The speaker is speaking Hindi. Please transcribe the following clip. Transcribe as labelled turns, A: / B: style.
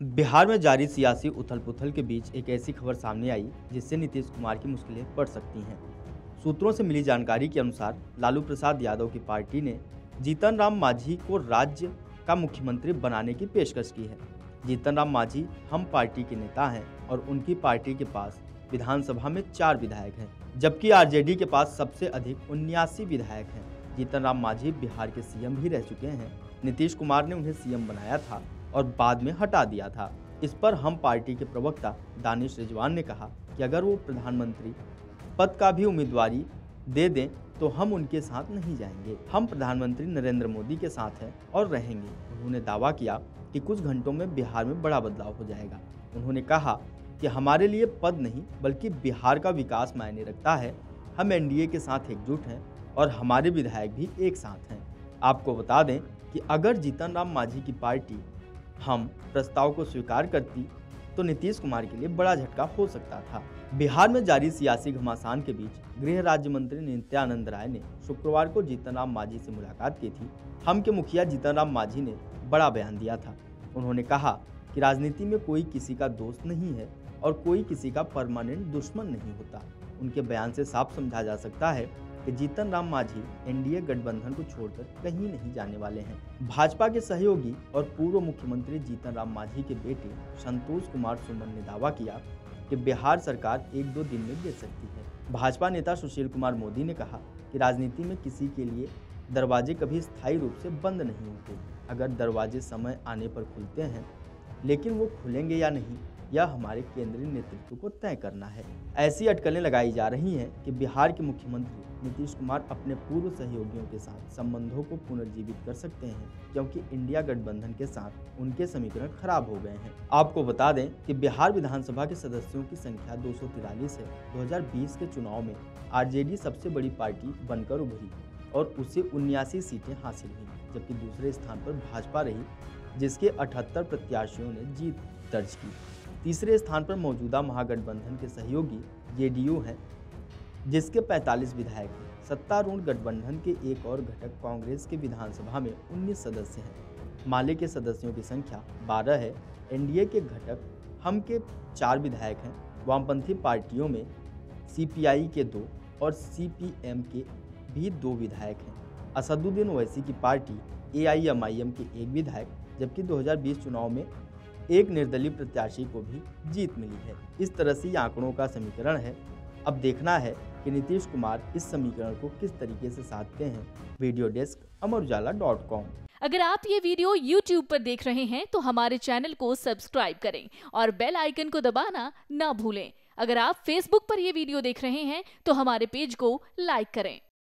A: बिहार में जारी सियासी उथल पुथल के बीच एक ऐसी खबर सामने आई, जिससे नीतीश कुमार की मुश्किलें बढ़ सकती हैं। सूत्रों से मिली जानकारी के अनुसार, लालू प्रसाद यादव की पार्टी ने जीतन राम मांझी को राज्य का मुख्यमंत्री बनाने की पेशकश की है। जीतन राम मांझी हम पार्टी के नेता हैं और उनकी पार्टी के पास विधानसभा में चार विधायक हैं, जबकि आरजेडी के पास सबसे अधिक उन्यासी विधायक हैं। जीतन राम मांझी बिहार के सीएम भी रह चुके हैं। नीतीश कुमार ने उन्हें सीएम बनाया था। और बाद में हटा दिया था। इस पर हम पार्टी के प्रवक्ता दानिश रिजवान ने कहा कि अगर वो प्रधानमंत्री पद का भी उम्मीदवारी दे दें तो हम उनके साथ नहीं जाएँगे। हम प्रधानमंत्री नरेंद्र मोदी के साथ हैं और रहेंगे। उन्होंने दावा किया कि कुछ घंटों में बिहार में बड़ा बदलाव हो जाएगा। उन्होंने कहा कि हमारे लिए पद नहीं, बल्कि बिहार का विकास मायने रखता है। हम एनडीए के साथ एकजुट हैं और हमारे विधायक भी एक साथ हैं। आपको बता दें कि अगर जीतन राम मांझी की पार्टी हम प्रस्ताव को स्वीकार करती तो नीतीश कुमार के लिए बड़ा झटका हो सकता था। बिहार में जारी सियासी घमासान के बीच गृह राज्य मंत्री नित्यानंद राय ने शुक्रवार को जीतन राम मांझी से मुलाकात की थी। हम के मुखिया जीतन राम मांझी ने बड़ा बयान दिया था। उन्होंने कहा कि राजनीति में कोई किसी का दोस्त नहीं है और कोई किसी का परमानेंट दुश्मन नहीं होता। उनके बयान से साफ़ समझा जा सकता है कि जीतन राम मांझी एनडीए गठबंधन को छोड़कर कहीं नहीं जाने वाले हैं। भाजपा के सहयोगी और पूर्व मुख्यमंत्री जीतन राम मांझी के बेटे संतोष कुमार सुमन ने दावा किया कि बिहार सरकार एक दो दिन में गिर सकती है। भाजपा नेता सुशील कुमार मोदी ने कहा कि राजनीति में किसी के लिए दरवाजे कभी स्थायी रूप से बंद नहीं होते। अगर दरवाजे समय आने पर खुलते हैं, लेकिन वो खुलेंगे या नहीं, यह हमारे केंद्रीय नेतृत्व को तय करना है। ऐसी अटकलें लगाई जा रही हैं कि बिहार के मुख्यमंत्री नीतीश कुमार अपने पूर्व सहयोगियों के साथ संबंधों को पुनर्जीवित कर सकते हैं क्योंकि इंडिया गठबंधन के साथ उनके समीकरण खराब हो गए हैं। आपको बता दें कि बिहार विधानसभा के सदस्यों की संख्या दो है। 2020 के चुनाव में आरजेडी सबसे बड़ी पार्टी बनकर उभरी और उसे उन्यासी सीटें हासिल हुई, जबकि दूसरे स्थान पर भाजपा रही, जिसके 78 प्रत्याशियों ने जीत दर्ज की। तीसरे स्थान पर मौजूदा महागठबंधन के सहयोगी जेडीयू हैं जिसके 45 विधायक हैं। सत्तारूढ़ गठबंधन के एक और घटक कांग्रेस के विधानसभा में 19 सदस्य हैं। माले के सदस्यों की संख्या 12 है। एनडीए के घटक, हम के चार विधायक हैं। वामपंथी पार्टियों में सीपीआई के दो और सीपीएम के भी दो विधायक हैं। असदुद्दीन ओवैसी की पार्टी, एआईएमआईएम के एक विधायक, जबकि 2020 चुनाव में एक निर्दलीय प्रत्याशी को भी जीत मिली है। इस तरह से आंकड़ों का समीकरण है। अब देखना है कि नीतीश कुमार इस समीकरण को किस तरीके से साधते हैं? Video desk Amar Ujala dot com.
B: अगर आप ये वीडियो YouTube पर देख रहे हैं तो हमारे चैनल को सब्सक्राइब करें और बेल आइकन को दबाना ना भूलें। अगर आप Facebook पर ये वीडियो देख रहे हैं तो हमारे पेज को लाइक करें।